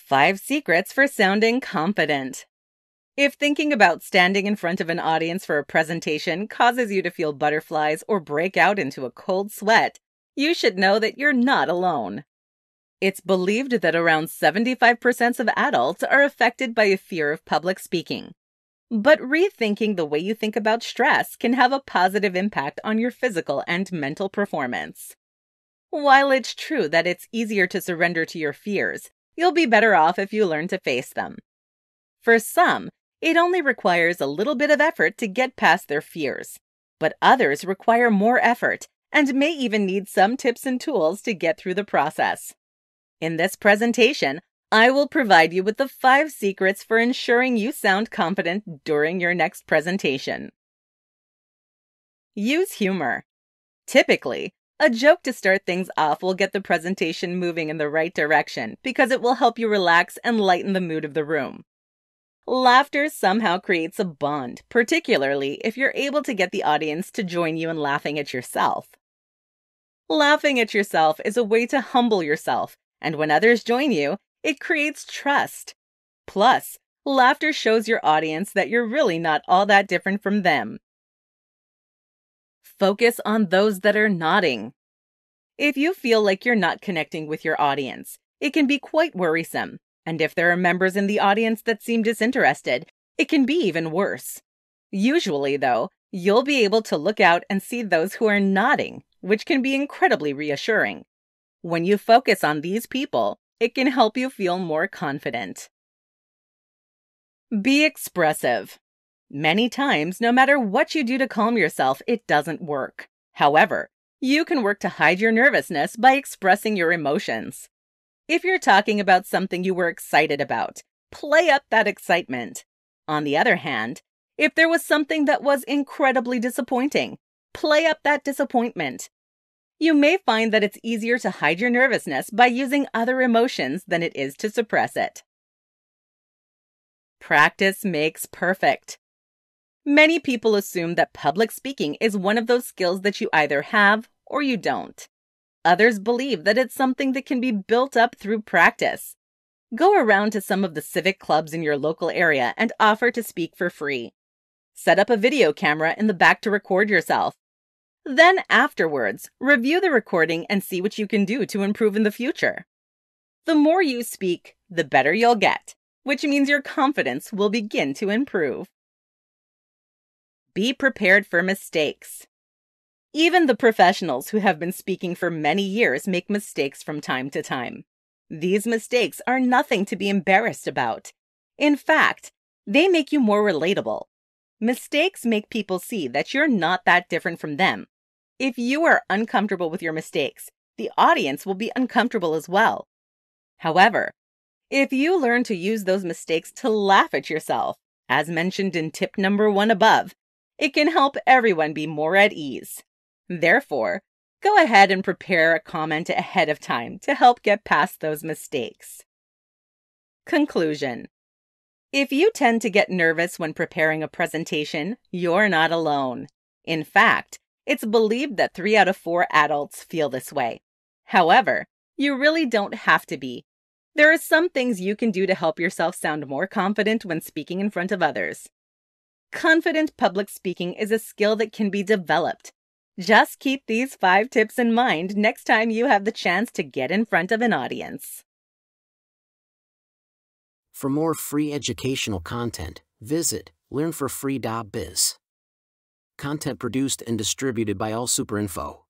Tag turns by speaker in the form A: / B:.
A: 5 Secrets for Sounding Confident. If thinking about standing in front of an audience for a presentation causes you to feel butterflies or break out into a cold sweat, you should know that you're not alone. It's believed that around 75% of adults are affected by a fear of public speaking. But rethinking the way you think about stress can have a positive impact on your physical and mental performance. While it's true that it's easier to surrender to your fears, you'll be better off if you learn to face them. For some, it only requires a little bit of effort to get past their fears, but others require more effort and may even need some tips and tools to get through the process. In this presentation, I will provide you with the five secrets for ensuring you sound confident during your next presentation. Use humor. Typically, a joke to start things off will get the presentation moving in the right direction because it will help you relax and lighten the mood of the room. Laughter somehow creates a bond, particularly if you're able to get the audience to join you in laughing at yourself. Laughing at yourself is a way to humble yourself, and when others join you, it creates trust. Plus, laughter shows your audience that you're really not all that different from them. Focus on those that are nodding. If you feel like you're not connecting with your audience, it can be quite worrisome. And if there are members in the audience that seem disinterested, it can be even worse. Usually, though, you'll be able to look out and see those who are nodding, which can be incredibly reassuring. When you focus on these people, it can help you feel more confident. Be expressive. Many times, no matter what you do to calm yourself, it doesn't work. However, you can work to hide your nervousness by expressing your emotions. If you're talking about something you were excited about, play up that excitement. On the other hand, if there was something that was incredibly disappointing, play up that disappointment. You may find that it's easier to hide your nervousness by using other emotions than it is to suppress it. Practice makes perfect. Many people assume that public speaking is one of those skills that you either have or you don't. Others believe that it's something that can be built up through practice. Go around to some of the civic clubs in your local area and offer to speak for free. Set up a video camera in the back to record yourself. Then, afterwards, review the recording and see what you can do to improve in the future. The more you speak, the better you'll get, which means your confidence will begin to improve. Be prepared for mistakes. Even the professionals who have been speaking for many years make mistakes from time to time. These mistakes are nothing to be embarrassed about. In fact, they make you more relatable. Mistakes make people see that you're not that different from them. If you are uncomfortable with your mistakes, the audience will be uncomfortable as well. However, if you learn to use those mistakes to laugh at yourself, as mentioned in tip number one above, it can help everyone be more at ease. Therefore, go ahead and prepare a comment ahead of time to help get past those mistakes. Conclusion If you tend to get nervous when preparing a presentation, you're not alone. In fact, it's believed that three out of four adults feel this way. However, you really don't have to be. There are some things you can do to help yourself sound more confident when speaking in front of others. Confident public speaking is a skill that can be developed. Just keep these five tips in mind next time you have the chance to get in front of an audience.
B: For more free educational content, visit learnforfree.biz. Content produced and distributed by AllSuperInfo.